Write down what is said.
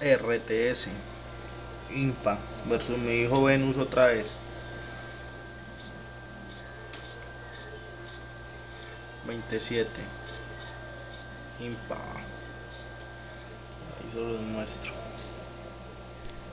RTS Impa versus mi hijo Venus otra vez. 27 Impa. Ahí solo les muestro.